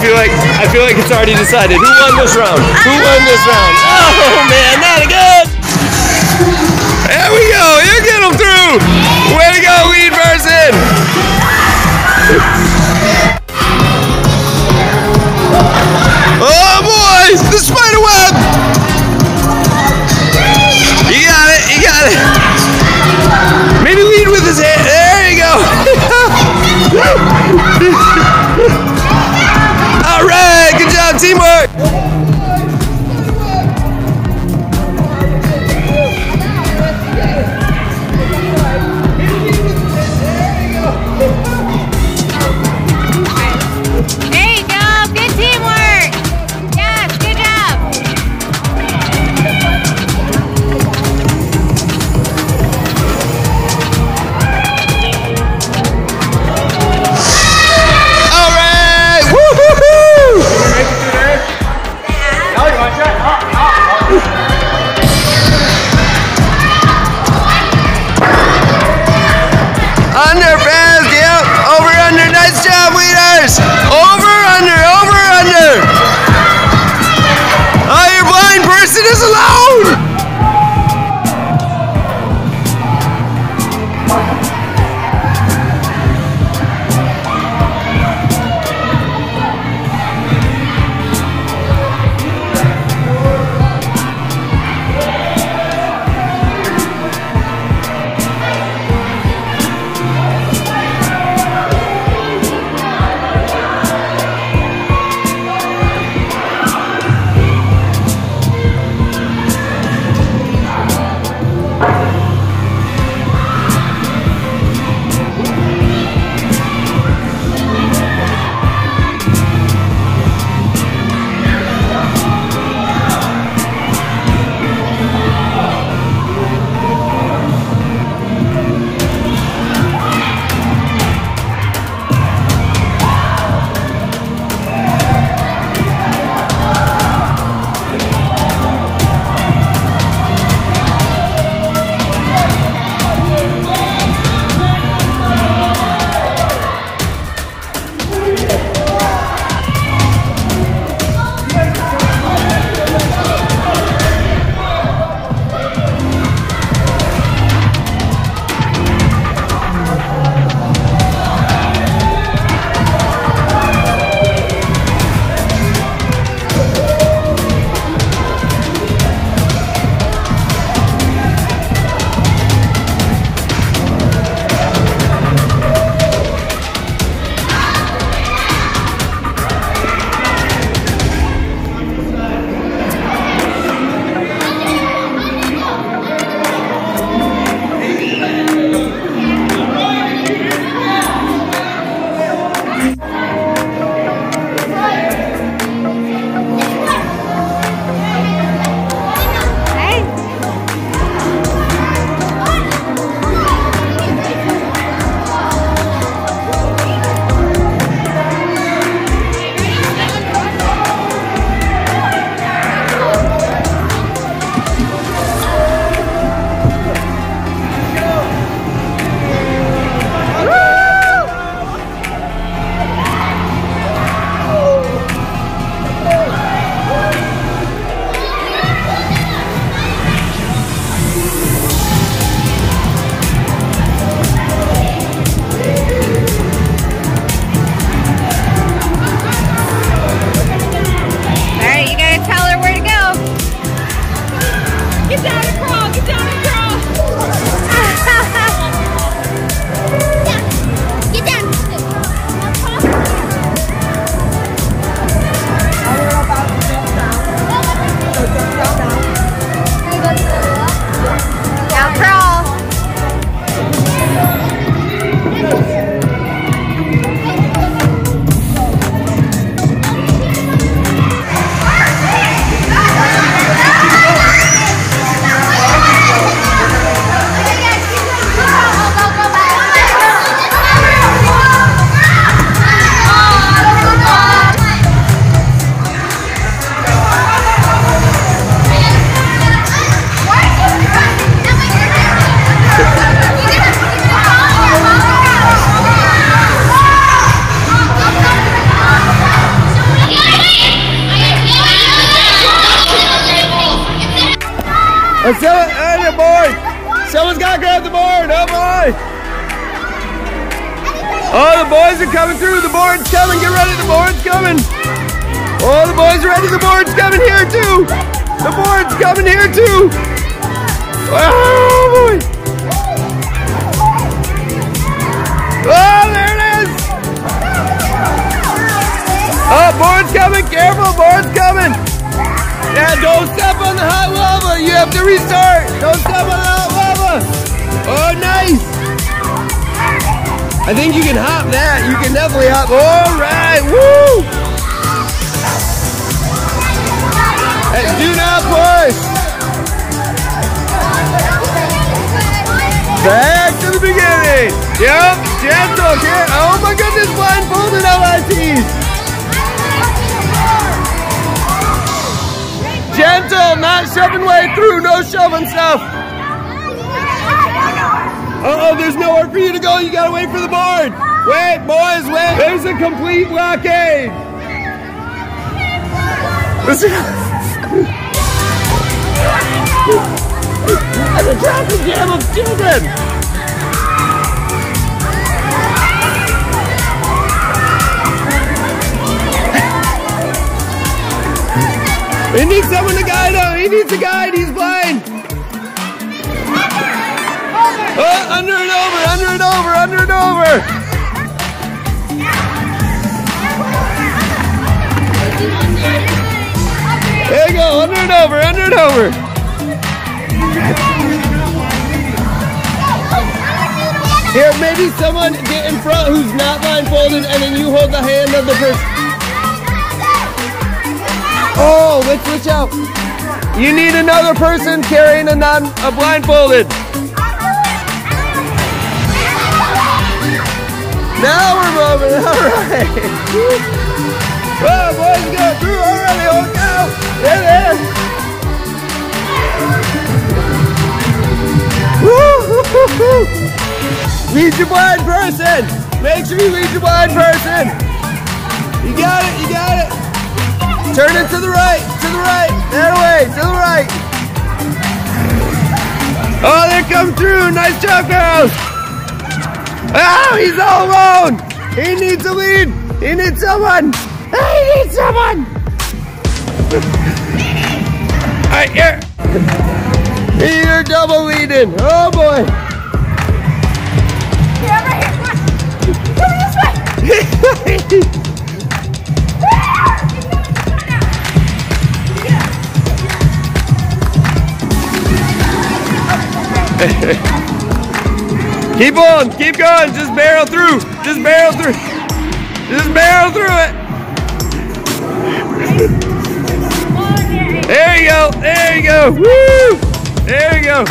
feel like I feel like it's already decided. Who won this round? Who won this round? Oh man, not again! There we go! Boys are coming through. The board's coming. Get ready. The board's coming. Oh, the boys are ready. The board's coming here too. The board's coming here too. Oh boy. Oh, there it is. Oh, board's coming. Careful. Board's coming. Yeah, don't step on the hot lava. You have to restart. Don't step on the hot lava. Oh, nice. I think you can hop that. You can definitely hop. All right. Woo. Hey, do not push. Back to the beginning. Yep. Gentle. Here. Oh my goodness. Blindfolded LITs. Gentle, not shoving way through, no shoving stuff. Uh oh, there's nowhere for you to go. You gotta wait for the board. Wait, boys, wait. There's a complete blockade. That's a traffic jam of children. He needs someone to guide him. He needs a guide. He's and over, under and over. There you go, under and over, under and over. Here, maybe someone get in front who's not blindfolded and then you hold the hand of the person. Oh, let's switch out. You need another person carrying a non a blindfolded. Now we're moving. All right. Oh, boys, go through already. Oh, go. There it is. Woo, Lead your blind person. Make sure you lead your blind person. You got it. You got it. Turn it to the right, to the right, that way, to the right. Oh, they come through. Nice job, girls. Oh, he's all alone. He needs a lead. He needs someone. He needs someone. All right, here. You're double leading. Oh, boy. Yeah, right here. Come on. Come this way. Keep on, keep going, just barrel through, just barrel through, just barrel through it. There you go, there you go, woo! There you go.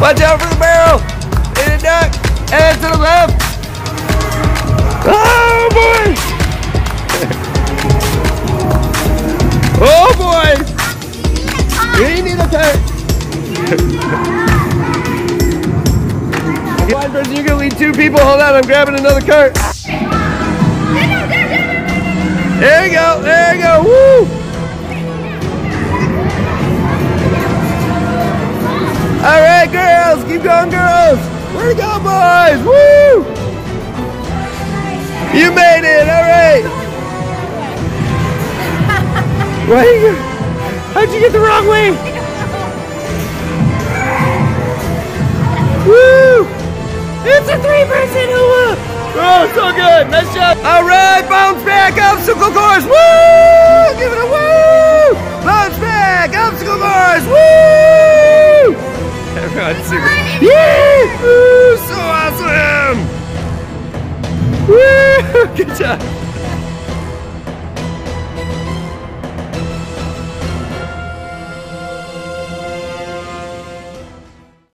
Watch out for the barrel, in the duck, and to the left. Oh boy! Oh cart. One person, you can lead two people. Hold on, I'm grabbing another cart. There you go, there you go, woo! All right, girls, keep going, girls. Where to go, boys? Woo! You made it, all right. Why how'd you get the wrong way? Woo! It's a three-person hula! Oh, so good. Nice job. All right, bounce back, obstacle course. Woo! Give it a woo! Bounce back, obstacle course. Woo! Everyone's super. Yeah! Woo! So awesome! Woo! Good job.